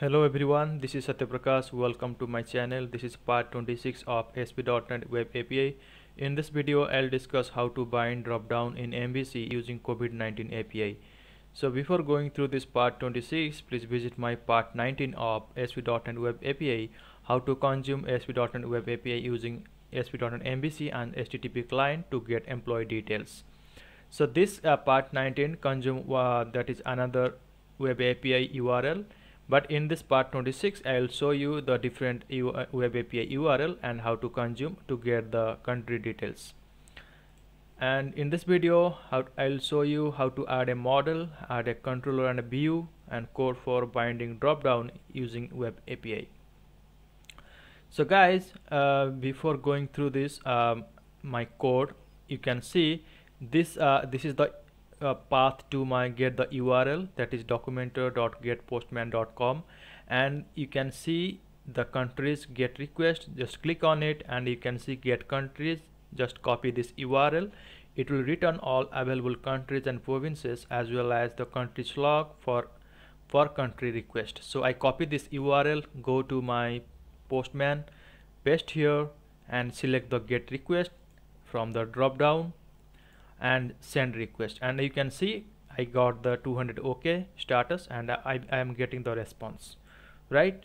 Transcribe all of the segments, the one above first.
Hello everyone, this is Satyaprakash. Welcome to my channel. This is part 26 of ASP.NET Web API. In this video, I'll discuss how to bind dropdown in MVC using COVID-19 API. So before going through this part 26, please visit my part 19 of ASP.NET Web API, how to consume ASP.NET Web API using ASP.NET MVC and HTTP client to get employee details. So this uh, part 19 consume uh, that is another web API URL but in this part 26 I will show you the different uh, web API URL and how to consume to get the country details. And in this video I'll show you how to add a model add a controller and a view and code for binding dropdown using web API so guys uh, before going through this um, my code you can see this uh, this is the uh, path to my get the URL that is documenter.getpostman.com and you can see the countries get request just click on it and you can see get countries just copy this URL it will return all available countries and provinces as well as the country slug for for country request. So I copy this URL go to my postman paste here and select the get request from the drop down and send request. And you can see I got the 200 OK status and I, I am getting the response right?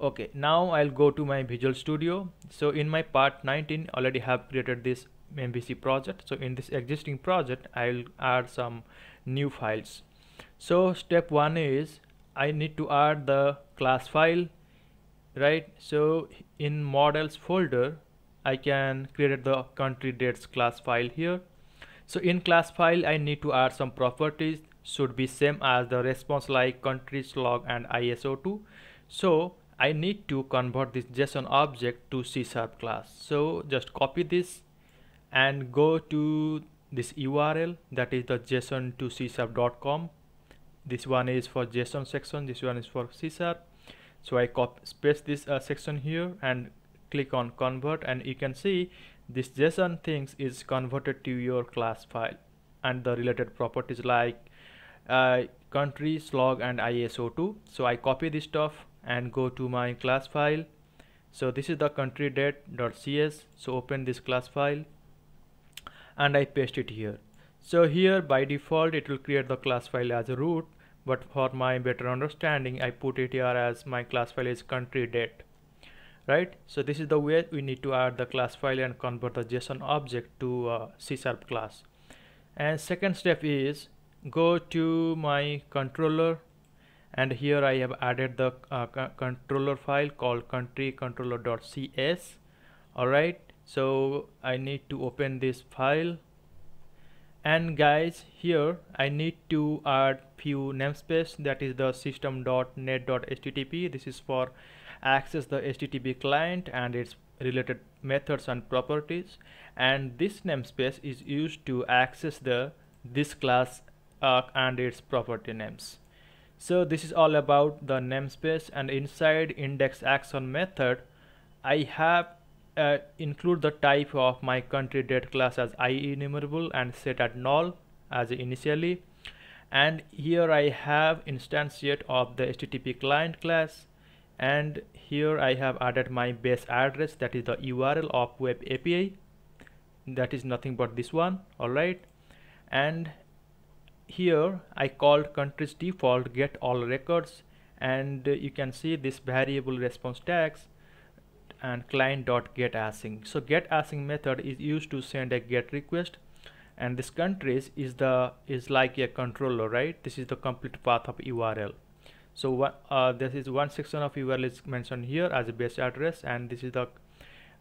Okay now I'll go to my Visual Studio. So in my part 19 already have created this MVC project. So in this existing project I'll add some new files. So step one is I need to add the class file right? So in models folder I can create the country dates class file here so in class file I need to add some properties. Should be same as the response like country slug and ISO2 so I need to convert this JSON object to C sharp class. So just copy this and go to this URL that is the json2csharp.com this one is for JSON section this one is for C sharp. So I copy paste this uh, section here and click on convert and you can see this JSON things is converted to your class file and the related properties like uh, country, slug and ISO2. So I copy this stuff and go to my class file. So this is the country date.cs. So open this class file and I paste it here. So here by default it will create the class file as a root but for my better understanding I put it here as my class file is country date right? So this is the way we need to add the class file and convert the json object to uh, c sharp class. And second step is go to my controller and here I have added the uh, controller file called country controller.cs alright so I need to open this file. And guys here I need to add few namespace that is the system.net.http this is for access the HTTP client and its related methods and properties. And this namespace is used to access the this class uh, and its property names. So this is all about the namespace and inside index action method. I have uh, include the type of my country date class as IEnumerable and set at null as initially. And here I have instantiate of the HTTP client class and here I have added my base address that is the URL of web API that is nothing but this one alright. And here I called countries default get all records. And you can see this variable response tags and client dot get async so get async method is used to send a get request. And this countries is the is like a controller right? This is the complete path of URL so what uh, this is one section of URL is mentioned here as a base address and this is the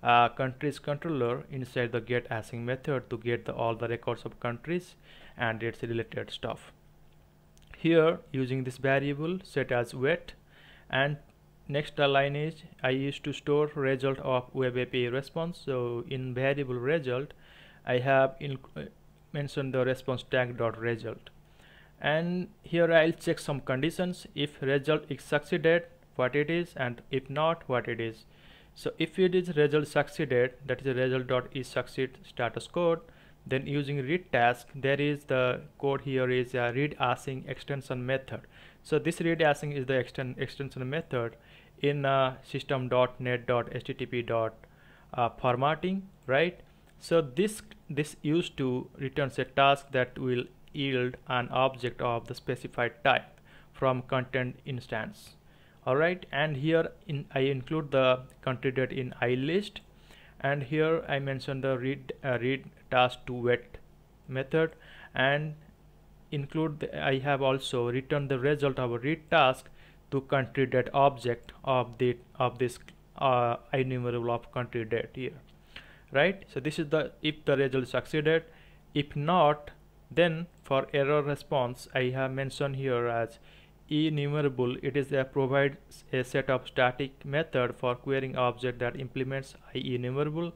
uh, countries controller inside the get async method to get the, all the records of countries and its related stuff. Here using this variable set as wet and next line is I used to store result of web API response. So in variable result I have uh, mentioned the response tag dot result and here I'll check some conditions. If result is succeeded what it is and if not what it is. So if it is result succeeded that is result dot is succeed status code then using read task there is the code here is a read async extension method. So this read async is the extend, extension method in uh, system.net.http dot uh, formatting right? So this this used to returns a task that will yield an object of the specified type from content instance. Alright and here in I include the country date in I list. And here I mention the read uh, read task to wait method. And include the, I have also returned the result of a read task to country object of the of this uh, enumerable of country date here. Right? So this is the if the result succeeded. If not then for error response I have mentioned here as enumerable it is a provides a set of static method for querying object that implements enumerable.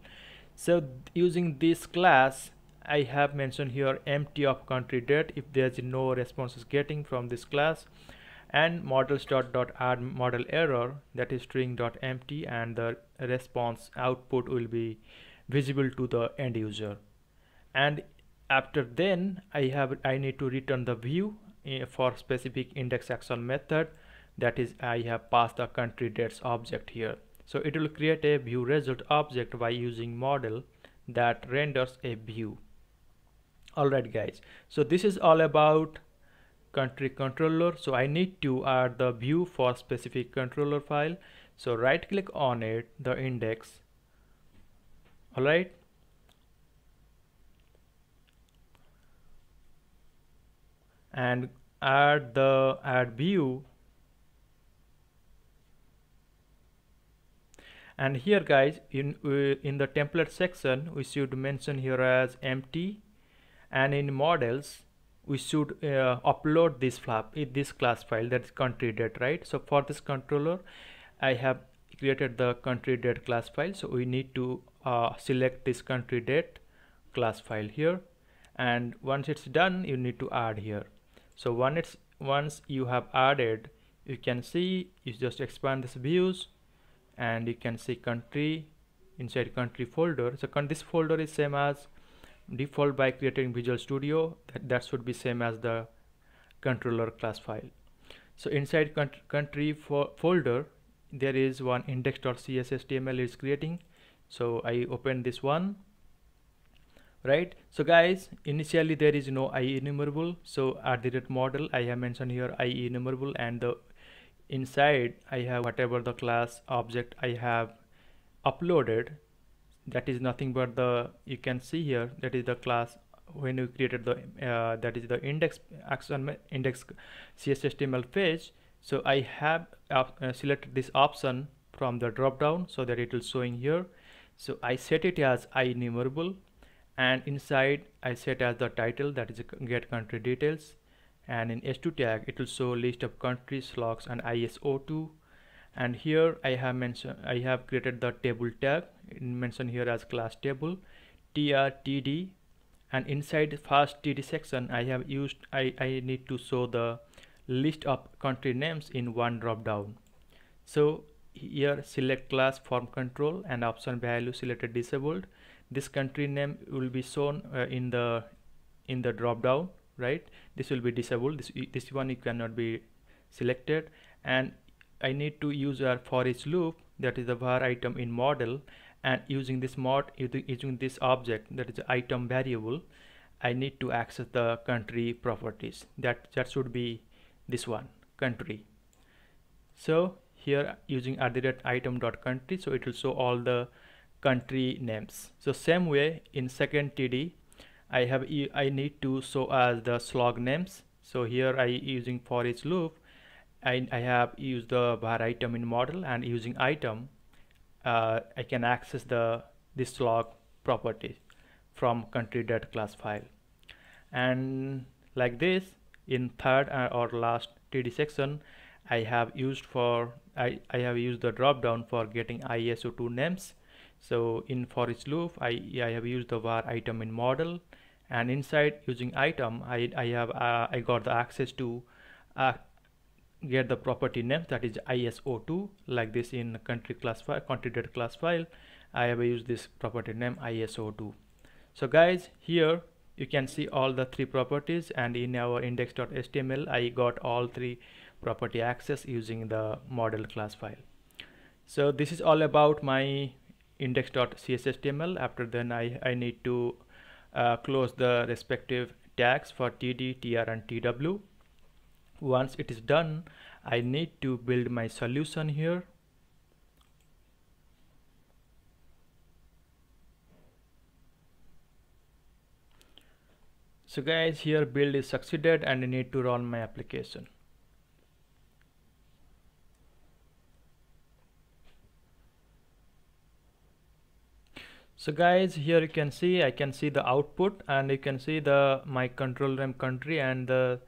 So using this class I have mentioned here empty of country date if there is no responses getting from this class and models dot dot add model error that is string dot empty and the response output will be visible to the end user. And after then I have I need to return the view uh, for specific index action method. That is I have passed the country dates object here. So it will create a view result object by using model that renders a view. Alright guys. So this is all about country controller. So I need to add the view for specific controller file. So right click on it the index. Alright and add the add view and here guys in uh, in the template section we should mention here as empty. And in models we should uh, upload this flap this class file that is country date right? So for this controller I have created the country date class file. So we need to uh, select this country date class file here. And once it's done you need to add here so once it's once you have added you can see you just expand this views and you can see country inside country folder. So this folder is same as default by creating Visual Studio. That, that should be same as the controller class file. So inside country fo folder there is one index.cshtml is creating. So I open this one right? So guys initially there is no i enumerable so at the rate model I have mentioned here i enumerable and the inside I have whatever the class object I have uploaded. That is nothing but the you can see here that is the class when you created the uh, that is the index action index cshtml page. So i have uh, selected this option from the drop down so that it will showing here. So i set it as enumerable and inside i set as the title that is get country details. And in h2 tag it will show list of countries logs and iso2 and here I have mentioned I have created the table tag. Mentioned here as class table trtd and inside first td section I have used I, I need to show the list of country names in one drop down so here select class form control and option value selected disabled this country name will be shown uh, in the in the drop down right? This will be disabled. This this one it cannot be selected. And I need to use a for each loop that is the var item in model and using this mod using this object that is the item variable I need to access the country properties. That that should be this one country. So here using rate item dot country so it will show all the country names. So same way in second td I have I need to show as the slug names. So here I using for each loop I, I have used the var item in model and using item uh, I can access the this log property from country date class file. And like this in third or last TD section I have used for I, I have used the drop down for getting ISO2 names so in for each loop I, I have used the var item in model. And inside using item I, I have uh, I got the access to uh, get the property name that is ISO2 like this in country class file country date class file. I have used this property name ISO2 so guys here you can see all the three properties. And in our index.html I got all three property access using the model class file. So this is all about my index.cshtml after then I, I need to uh, close the respective tags for td tr and tw once it is done I need to build my solution here. So guys here build is succeeded and I need to run my application so guys here you can see I can see the output and you can see the my control name country and the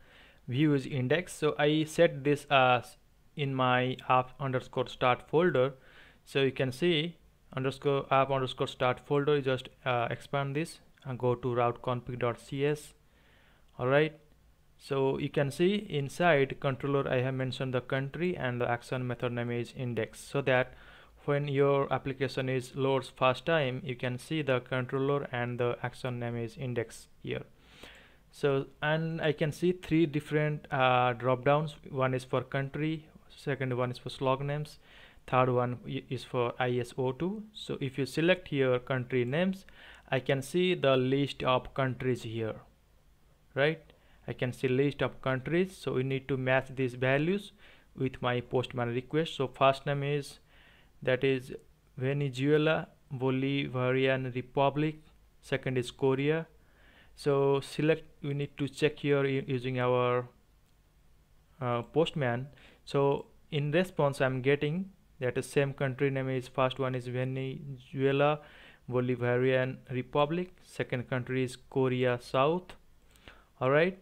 view is index so I set this as in my app underscore start folder. So you can see underscore app underscore start folder you just uh, expand this and go to route config.cs alright. So you can see inside controller I have mentioned the country and the action method name is index so that when your application is loads first time you can see the controller and the action name is index here. So and I can see three different uh, drop downs. One is for country second one is for slug names third one is for ISO2 so if you select here country names I can see the list of countries here right? I can see list of countries. So we need to match these values with my postman request. So first name is that is Venezuela Bolivarian Republic. Second is Korea. So select we need to check here using our uh, postman. So in response I'm getting that the same country name is first one is Venezuela Bolivarian Republic. Second country is Korea South. Alright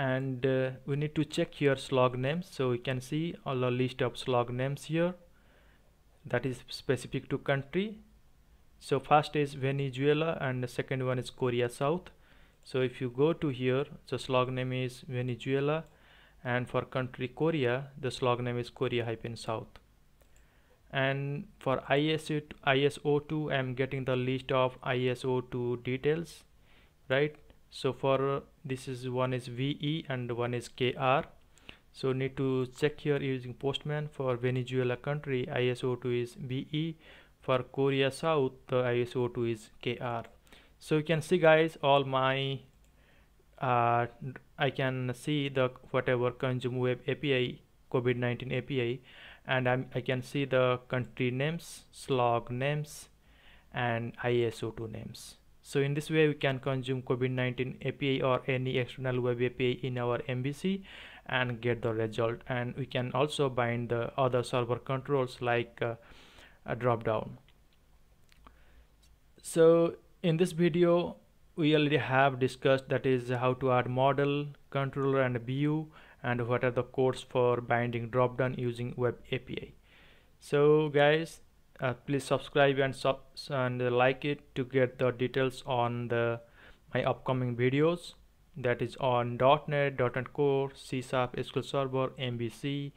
and uh, we need to check here slug names so we can see all the list of slug names here. That is specific to country. So first is Venezuela and the second one is Korea South. So if you go to here the slug name is Venezuela and for country Korea the slug name is Korea hyphen South. And for ISO ISO2 I'm getting the list of ISO2 details right so for this is one is VE and one is KR so need to check here using postman for Venezuela country ISO2 is VE for Korea South the ISO2 is KR so you can see guys all my uh, I can see the whatever consume web API COVID-19 API and I'm, I can see the country names slug names and ISO2 names so in this way we can consume COVID-19 API or any external web API in our MVC and get the result. And we can also bind the other server controls like uh, a drop down so in this video we already have discussed that is how to add model controller and view and what are the codes for binding drop down using web API so guys uh, please subscribe and sub and like it to get the details on the my upcoming videos that is on .NET, .NET Core, C Sharp, SQL Server, MVC,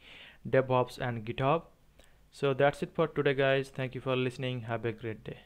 DevOps and GitHub. So that's it for today guys. Thank you for listening. Have a great day.